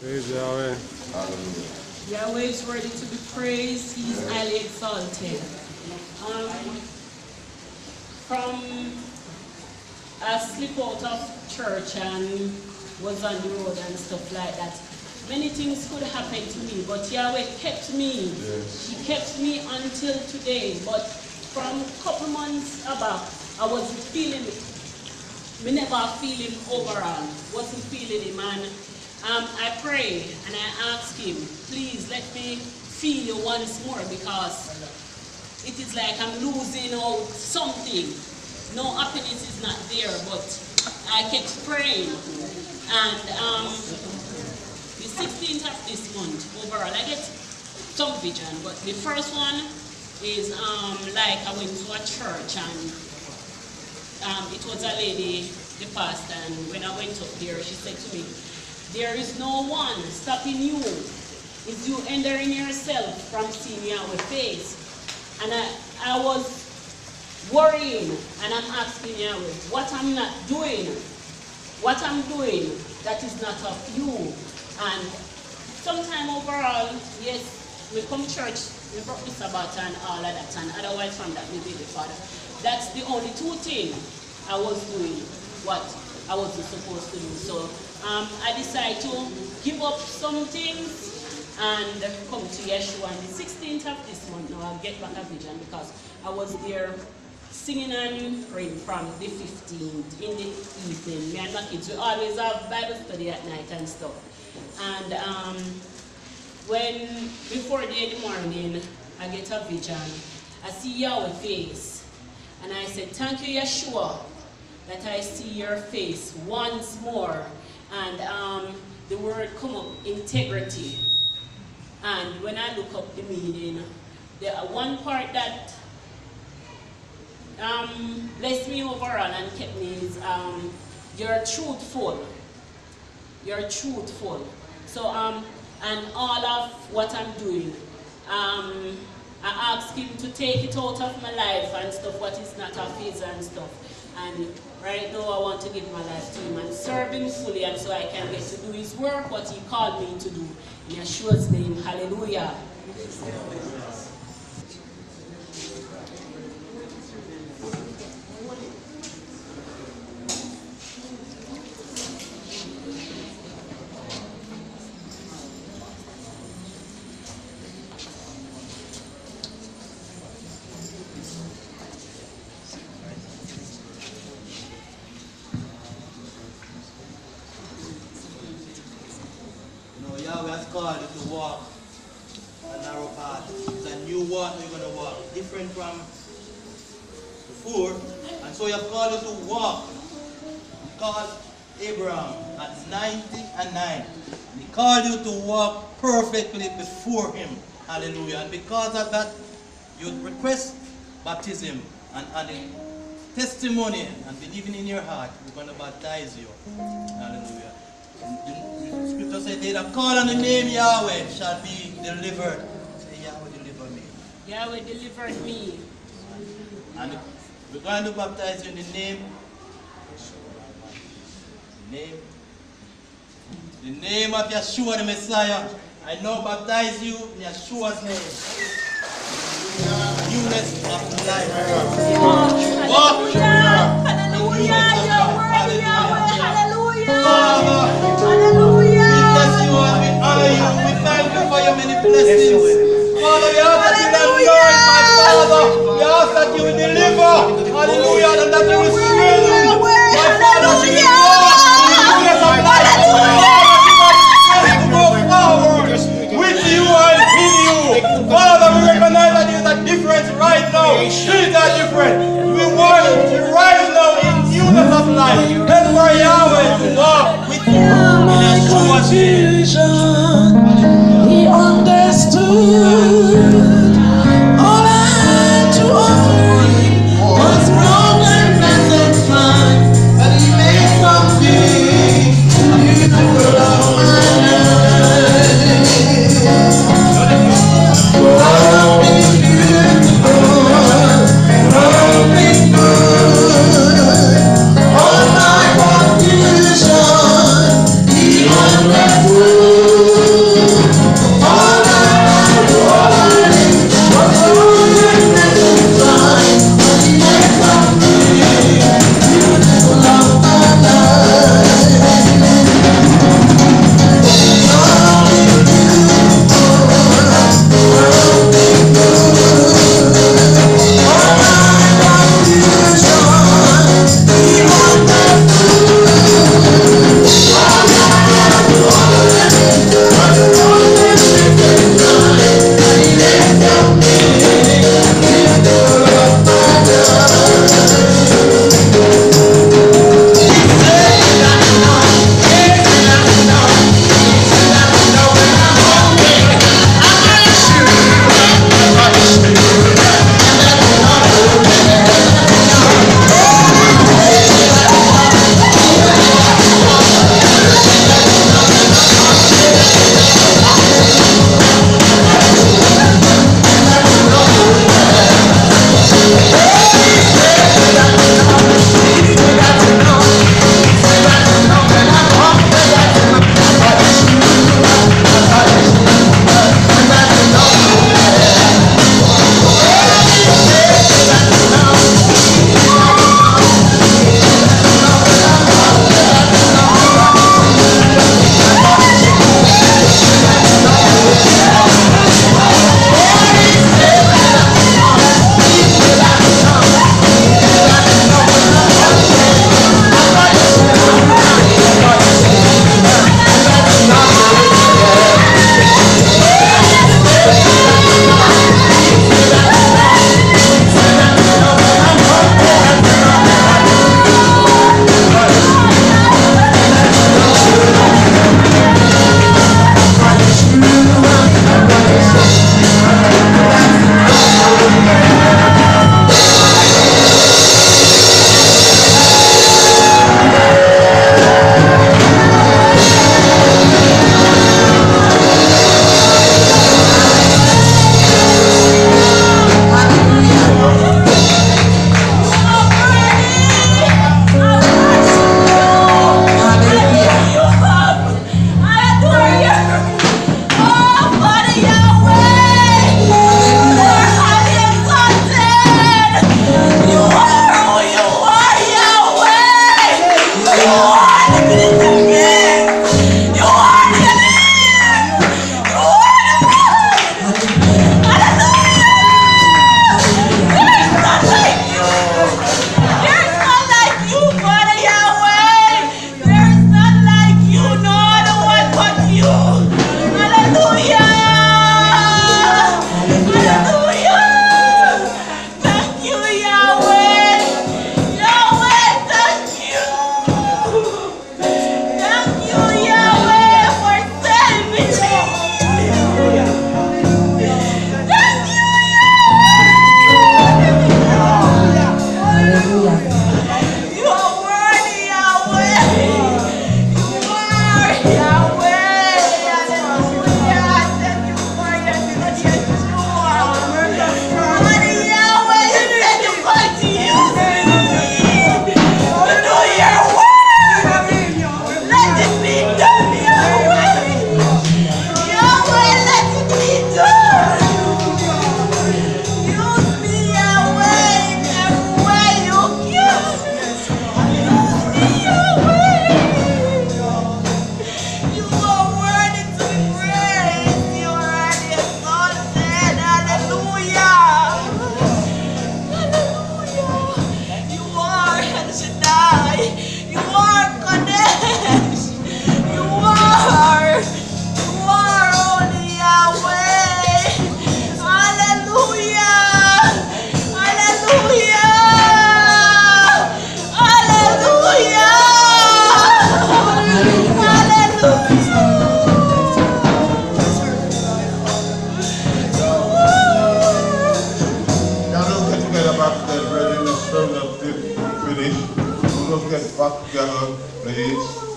Praise Yahweh. Hallelujah. Yahweh is worthy to be praised. He is highly exalted. Um, from a slip out of church and was on the road and stuff like that. Many things could happen to me, but Yahweh kept me. Yes. He kept me until today. But from a couple months back, I wasn't feeling. Me never feeling overall. Wasn't feeling him and um, I pray and I ask him, please let me feel you once more because it is like I'm losing out something. No happiness is not there, but I kept praying. And um, the 16th of this month, overall, I get some vision, but the first one is um, like I went to a church and um, it was a lady, the pastor, and when I went up there, she said to me, there is no one stopping you. It's you hindering yourself from seeing Yahweh face. And I, I was worrying, and I'm asking Yahweh, what I'm not doing, what I'm doing that is not of you. And sometime overall, yes, we come church, we the Sabbath and all of that, and otherwise from that we be the Father. That's the only two things I was doing what I wasn't supposed to do. So um, I decided to give up some things and come to Yeshua on the 16th of this month. Now I'll get back a vision because I was there singing and praying from the 15th in the evening. Me and my kids, we always have Bible study at night and stuff. And um, when, before the, the morning, I get a vision. I see Yahweh face. And I said, thank you, Yeshua, that I see your face once more. And um, the word come up, integrity. And when I look up the meaning, the one part that um, blessed me overall and kept me is um, you're truthful. You're truthful. So, um, and all of what I'm doing, um, I ask him to take it out of my life and stuff, what is not of his and stuff. And right now I want to give my life to him and serve him fully and so I can get to do his work, what he called me to do. In Yeshua's name, hallelujah. You know, Yahweh has called you to walk a narrow path. It's a new walk you're going to walk, different from before. And so you have called to walk. Called Abraham at 90 and 9. He called you to walk perfectly before him. Hallelujah. And because of that, you request baptism and, and testimony and believing in your heart, we're going to baptize you. Hallelujah. And the, the scripture says, They that call on the name Yahweh shall be delivered. Say, Yahweh, deliver me. Yahweh delivered me. And we're going to baptize you in the name. Name. The name of Yeshua the Messiah. I now baptize you in Yeshua's name. Newness of life. Walk. Hallelujah. You're worthy, Yahweh. Hallelujah. Right now. Things are different. We to rise now in newness of life. Help for Yahweh to walk with you. Oh, finish. Forget to back together, please.